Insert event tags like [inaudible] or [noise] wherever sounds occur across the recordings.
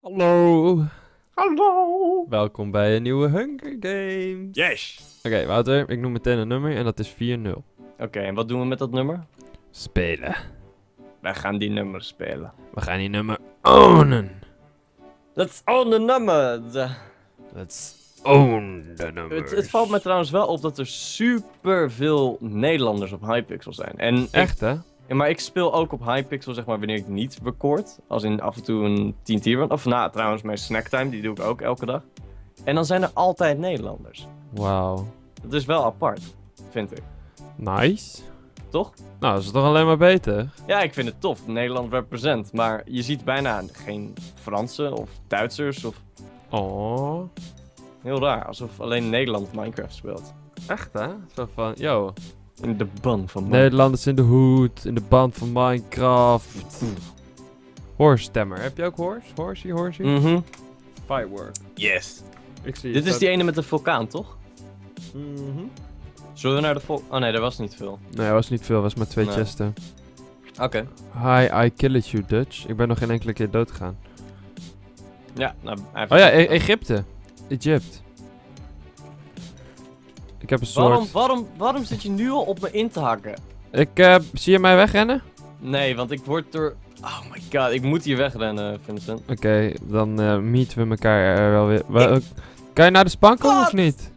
Hallo. Hallo. Welkom bij een nieuwe Hunger Games. Yes. Oké, Wouter, ik noem meteen een nummer en dat is 4-0. Oké, en wat doen we met dat nummer? Spelen. Wij gaan die nummer spelen. We gaan die nummer ownen. Let's own the number. Let's own the nummer. Het, het valt me trouwens wel op dat er super veel Nederlanders op Hypixel zijn. En ik- Echt, hè? Ja, maar ik speel ook op Hypixel, zeg maar, wanneer ik niet record. Als in af en toe een 10 tier. Of nou, trouwens, mijn snacktime, die doe ik ook elke dag. En dan zijn er altijd Nederlanders. Wauw. Dat is wel apart, vind ik. Nice. Toch? Nou, dat is toch alleen maar beter? Ja, ik vind het tof. Nederland represent. Maar je ziet bijna geen Fransen of Duitsers of Oh. Heel raar, alsof alleen Nederland Minecraft speelt. Echt, hè? Zo van, yo. In de ban van Minecraft. Nederlanders in de hoed, in de band van Minecraft. Hoorstemmer. Heb je ook hoors? Hoorsie, hoorsie? Mhm. Firework. Yes. Ik zie Dit is die ene met de vulkaan, toch? Mhm. Zullen we naar de vol... Oh nee, er was niet veel. Nee, dat was niet veel. was maar twee Nee. chesten. Oké. Hi, I killed you, Dutch. Ik ben nog geen enkele keer dood gegaan. Ja, nou... Oh ja, E- Egypte. Egypt. Ik heb een soort... Waarom, waarom, waarom zit je nu al op me in te hakken? Ik, eh, zie je mij wegrennen? Nee, want ik word door... Oh my god, ik moet hier wegrennen, Vincent. Oké, dan eh meeten we elkaar er wel weer. Kan je naar de span komen of niet?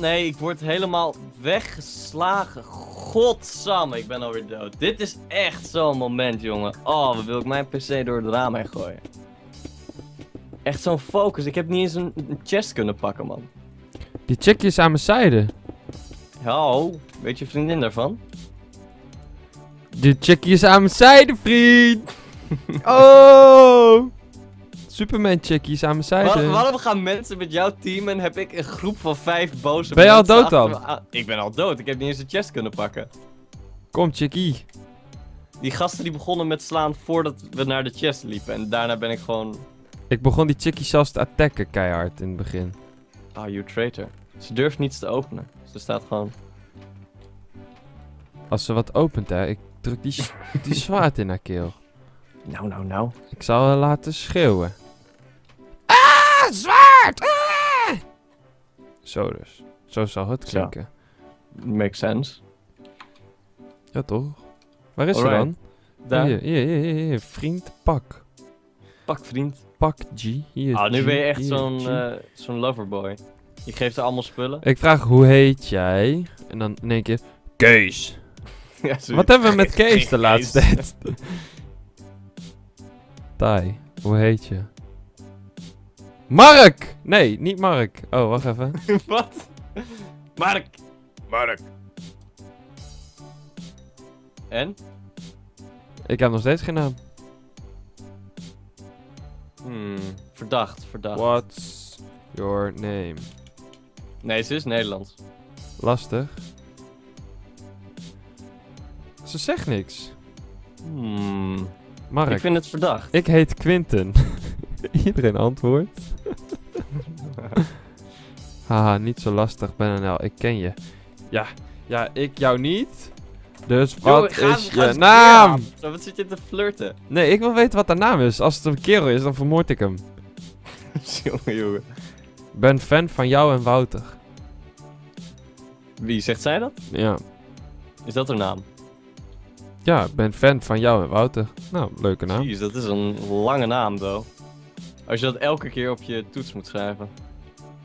Nee, ik word helemaal weggeslagen. Godsamme, ik ben alweer dood. Dit is echt zo'n moment, jongen. Oh, wil ik mijn pc door het raam heen gooien. Echt zo'n focus. Ik heb niet eens een, chest kunnen pakken, man. Die chickje is aan mijn zijde. Hallo, weet je vriendin daarvan? Die chickie is aan mijn zijde, vriend. [laughs] oh! Superman chickie is aan mijn zijde. Waar- waarom gaan mensen met jouw team en heb ik een groep van vijf boze Ben je al dood dan? Ik ben al dood. Ik heb niet eens een chest kunnen pakken. Kom, chickie. Die gasten die begonnen met slaan voordat we naar de chest liepen. En daarna ben ik gewoon... Ik begon die chickie zelfs te attacken keihard in het begin. Ah, you traitor. Ze durft niets te openen. Ze staat gewoon... Als ze wat opent, hè, ik druk die, [laughs] die zwaard in haar keel. Nou, nou, nou. Ik zal haar laten schreeuwen. Ah, zwaard! Ah! Zo dus. Zo zal het klinken. Makes sense. Ja, toch? Waar is ze dan? Daar. Hier, hier, hier, hier. Vriend, pak. Pak vriend. Pak G. Hier, Ah, nu G, ben je echt zo'n eh, zo'n loverboy. Je geeft haar allemaal spullen. Ik vraag, hoe heet jij? En dan in één keer, Kees. Ja, Wat hebben we met [laughs] Geen Kees de laatste tijd? Tai, hoe heet je? Mark! Nee, niet Mark. Oh, wacht even. [laughs] Wat? Mark. Mark. En? Ik heb nog steeds geen naam. Hmm, verdacht, verdacht. What's your name? Nee, ze is Nederlands. Lastig. Ze zegt niks. Hmm. Mark. Ik vind het verdacht. Ik heet Quinten. [laughs] Iedereen antwoordt. [laughs] Haha, niet zo lastig, BNL. Ik ken je. Ja, ja, ik jou niet. Dus wat Yo, is je naam? wat zit je te flirten? Nee, ik wil weten wat haar naam is. Als het een kerel is, dan vermoord ik hem. [laughs] jongen, jongen. Ben fan van jou en Wouter. Wie zegt zij dat? Ja. Is dat haar naam? Ja, ik ben fan van jou en Wouter. Nou, leuke naam. Jeez, dat is een lange naam, though. Als je dat elke keer op je toets moet schrijven.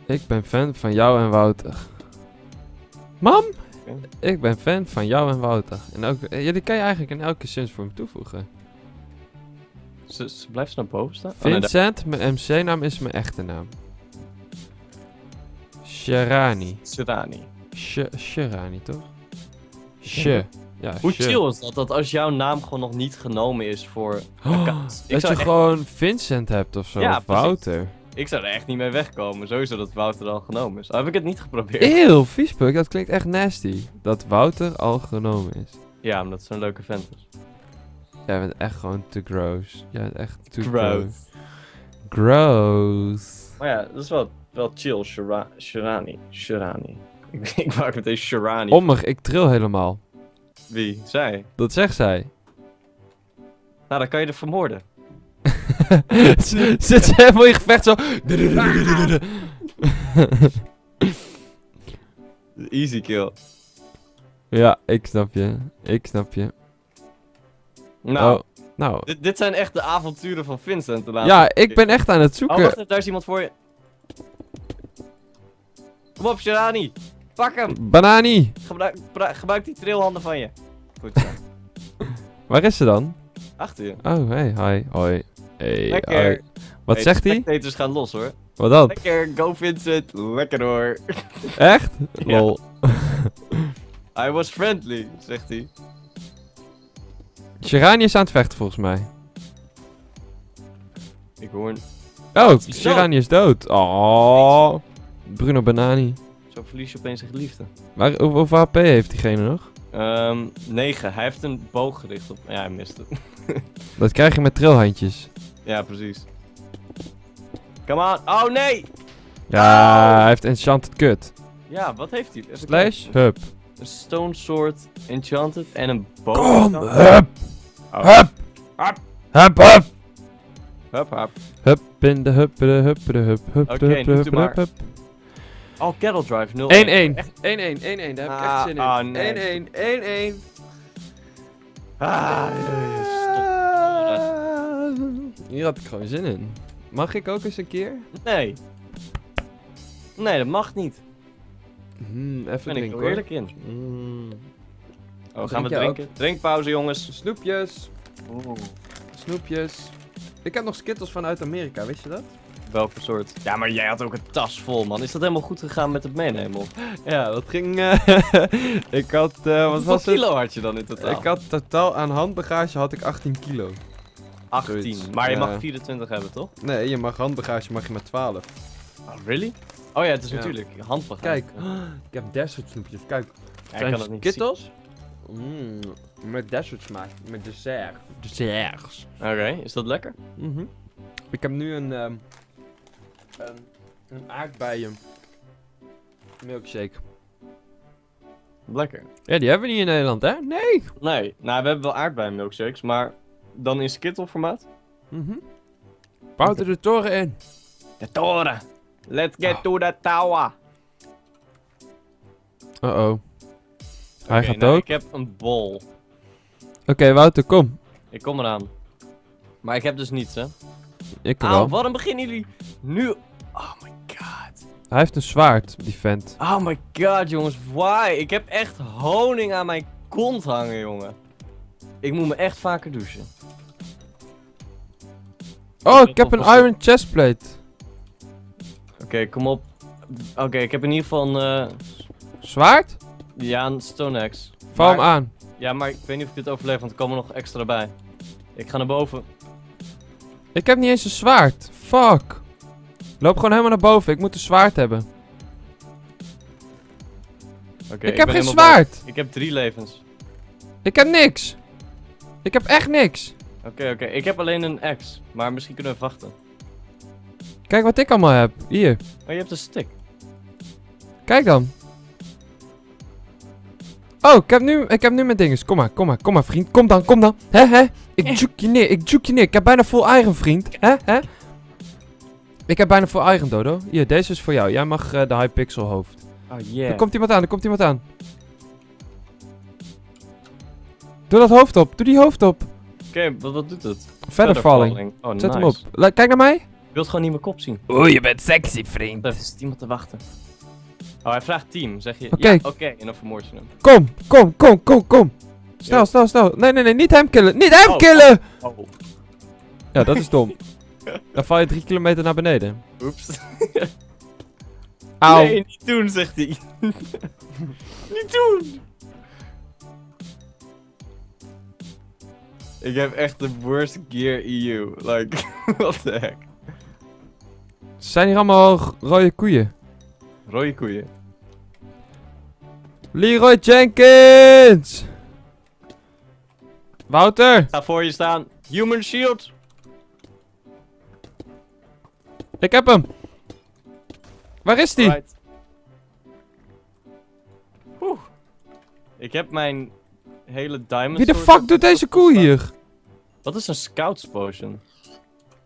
Ik ben fan van jou en Wouter. Mam, ik ben fan van jou en Wouter. En ook, eh, ja, die kan je eigenlijk in elke zinsvorm toevoegen. Ze, ze blijft ze naar boven staan? Oh, nee, Vincent, mijn MC-naam is mijn echte naam. Sherani. Serani. Sh Sherani, toch? Sh. Ja. Hoe chill is dat, dat als jouw naam gewoon nog niet genomen is voor accounts? [gasps] Dat je echt, gewoon Vincent hebt of zo. Ja, of precies. Wouter. ik zou er echt niet mee wegkomen. Sowieso dat Wouter al genomen is. Al heb ik het niet geprobeerd. Eeuw, viespuk, dat klinkt echt nasty. Dat Wouter al genomen is. Ja, omdat het zo'n leuke vent is. Jij bent echt gewoon te gross. Jij bent echt te Gross. gross. Gross. Maar ja, dat is wel, wel chill. Shira Shirani. Shirani. [laughs] Ik, ik maak meteen Shirani. Ommig, ik tril helemaal. Wie? Zij? Dat zegt zij. Nou, dan kan je er vermoorden. Zit [laughs] ze helemaal in gevecht zo. [laughs] Easy kill. ja, ik snap je. Ik snap je. Nou, Oh, nou. dit, dit zijn echt de avonturen van Vincent de laatste Ja, keer. ik ben echt aan het Oh, zoeken. wacht even, daar is iemand voor je. Kom op, Sharani. Pak hem. Banani. Gebruik, gebruik die trailhanden van je. Goed zo. [laughs] Waar is ze dan? Achter je. Oh, hey, hi, hoi. Hey, Lekker. hoi. Wat Hey, zegt de hij? spectators gaan los hoor. Wat dan? Lekker, go Vincent. Lekker hoor. [laughs] Echt? Lol. I was friendly, zegt hij. Shirani is aan het vechten volgens mij. Ik hoor een... Oh, Shirani is dood. Oh. Bruno Banani. Verlies je opeens een geliefde. Hoe- hoeveel HP heeft diegene nog? Ehm, 9. Hij heeft een boog gericht op... Ja, hij mist het. [laughs] Dat krijg je met trilhandjes. ja, precies. Come on. Oh, nee! Ja, hij heeft enchanted cut. Ja, wat heeft hij? Even Slash, kijken. hup. Een stone sword, enchanted en een boog. Kom, Oh. hup, Oh. hup, Hup. hup, hup. Hup, hup. Hup in de hup, de hup, de hup, hup, de hup, de hup, maar. hup, Oh, Cattle Drive 0 1-1. 1-1, 1-1, Echt? 1-1, daar heb ik Ah, echt zin ah, in. nee. 1-1, 1-1. Ah, stop. Hier had ik gewoon zin in. Mag ik ook eens een keer? Nee. Nee, dat mag niet. Daar even ben ik hoor. eerlijk in. Mm. Oh, gaan Drink we drinken? Drinkpauze, jongens. Snoepjes, snoepjes. Ik heb nog Skittles vanuit Amerika, wist je dat? Welke soort? Ja, maar jij had ook een tas vol, man. Is dat helemaal goed gegaan met het meenemen? Of? Ja, dat ging... eh, [laughs] ik had... eh, wat Hoeveel was het? kilo had je dan in totaal? Ik had totaal aan handbagage had ik 18 kilo. 18. zoiets, Maar je ja. mag 24 hebben, toch? Nee, je mag handbagage mag je maar 12. Oh, really? Oh ja, het is Ja. natuurlijk handbagage. Kijk, [gasps] ik heb desert snoepjes. Kijk, Ja, ik kan het niet Skittles. Mm, met desert smaak, met dessert. Desserts. Oké, is dat lekker? Mhm. Ik heb nu een, ehm een, een aardbeien milkshake. Lekker. Ja, die hebben we niet in Nederland, hè? Nee. Nee, nou, we hebben wel aardbeien milkshakes, maar dan in skittle formaat. Mhm. Wouter de toren in. De toren. Let's get Ah. to the tower. Uh-oh. Hij gaat nou, ook. Ik heb een bol. Oké, Wouter, kom. Ik kom eraan. Maar ik heb dus niets, hè? Ik Auw, wel. waarom beginnen jullie nu... Oh my god. Hij heeft een zwaard, die vent. Oh my god, jongens. Why? Ik heb echt honing aan mijn kont hangen, jongen. Ik moet me echt vaker douchen. Oh, ik heb een iron chestplate. Oké, kom op. Oké, ik heb in ieder geval een... eh, Zwaard? ja, een stone axe. Val hem aan. Ja, maar ik weet niet of ik dit overleef, want er komen nog extra bij. Ik ga naar boven. Ik heb niet eens een zwaard. Fuck. Loop gewoon helemaal naar boven. Ik moet een zwaard hebben. Oké, ik heb ben geen zwaard. Ik heb drie levens. Ik heb niks. Ik heb echt niks. Oké, oké. Ik heb alleen een axe. Maar misschien kunnen we wachten. Kijk wat ik allemaal heb. Hier. Oh, je hebt een stick. Kijk dan. Oh, ik heb nu, ik heb nu mijn dinges. Kom maar, kom maar, kom maar vriend. Kom dan, kom dan. Hè, hè. Ik juke je neer, ik juke je neer. Ik heb bijna full iron, vriend. Hè, hè. Ik heb bijna full iron, Dodo. Hier, deze is voor jou. Jij mag eh, de Hypixel hoofd. Oh, yeah. Er komt iemand aan, er komt iemand aan. Doe dat hoofd op, doe die hoofd op. Oké, wat, wat doet het? Verder falling. Oh, Zet nice. hem op. La- kijk naar mij. Ik wil gewoon niet mijn kop zien. Oeh, je bent sexy, vriend. Er zit iemand te wachten. Oh, hij vraagt team. Zeg je, Oké. ja, oké. En dan vermoord je hem. Kom, kom, kom, kom, kom. Snel, snel, snel. Nee, nee, nee, niet hem killen. Niet hem Oh, killen! Oh. Ja, dat is dom. [laughs] Dan val je drie kilometer naar beneden. Oeps. [laughs] Auw. Nee, niet doen, zegt hij. [laughs] niet doen! Ik heb echt de worst gear EU. Like, [laughs] what the heck. Zijn hier allemaal rode koeien? Rode koeien. Leroy Jenkins! Wouter! Ga voor je staan. Human shield. Ik heb hem! Waar is die? Right. Oeh. Ik heb mijn hele diamond Wie de fuck doet deze koe hier? Wat is een scouts potion?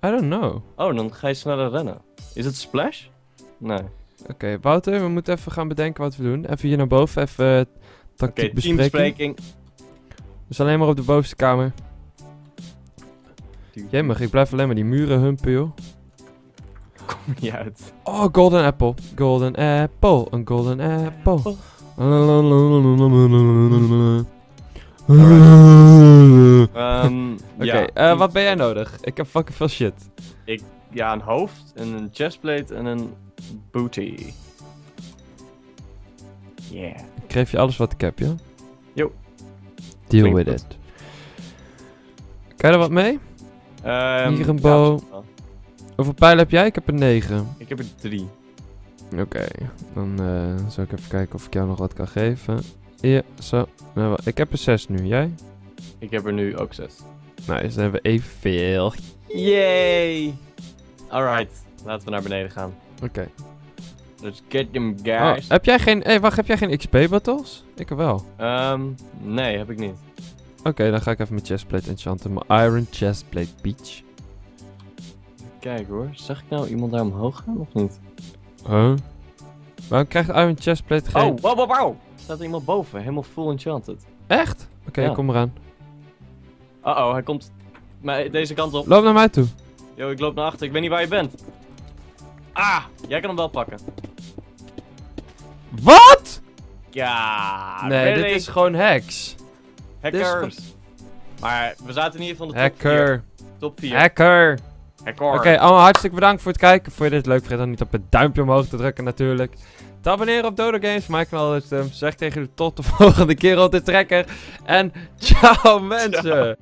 I don't know. Oh, dan ga je sneller rennen. Is het splash? Nee. Oké, Wouter, we moeten even gaan bedenken wat we doen. Even hier naar boven, even uh, tactiek bespreken. teambespreking. Dus alleen maar op de bovenste kamer. Jemmig, ik blijf alleen maar die muren humpen, joh. [laughs] Niet uit. Oh, golden apple. Golden apple. Een golden apple. Ehm, Oké, ja, eh, wat ben jij nodig? Ik heb fucking veel shit. Ja, een hoofd, en een chestplate en een booty. Yeah. Ik geef je alles wat ik heb, ja? Jo. Deal Klinkt with goed. it. Kan je er wat mee? Ehm, Hier een bow. Hoeveel pijlen heb jij? Ik heb er 9. Ik heb er drie. Oké, dan eh, zal ik even kijken of ik jou nog wat kan geven. Ja, zo. Nou, ik heb er 6 nu. Jij? Ik heb er nu ook zes. Nou, dus dan hebben we evenveel. Yay! Alright, laten we naar beneden gaan. Oké. Let's get them Oh, guys. heb jij geen... Hey, wacht, heb jij geen XP-battles? Ik heb wel. Ehm, nee, heb ik niet. Oké, dan ga ik even mijn chestplate enchanten. Mijn Iron Chestplate Beach. Kijk hoor, zag ik nou iemand daar omhoog gaan of niet? Huh? Waarom krijgt Iron Chestplate geen... Oh, wow, wow, wow! Staat er iemand boven, helemaal full enchanted. Echt? Oké, Ja. kom eraan. Uh oh, hij komt deze kant op. Loop naar mij toe. Yo, ik loop naar achter, ik weet niet waar je bent. Ah, jij kan hem wel pakken. Wat? Ja, nee, dit is gewoon hacks. Hackers. Maar we zaten in ieder geval in de top 4. Hacker. Top 4. Hacker. Oké, allemaal hartstikke bedankt voor het kijken. Vond je dit leuk? Vergeet dan niet op het duimpje omhoog te drukken natuurlijk. Te abonneren op Dodo Games, mijn kanaal is um, Zeg tegen jullie tot de [laughs] volgende keer op de trekker. En ciao mensen.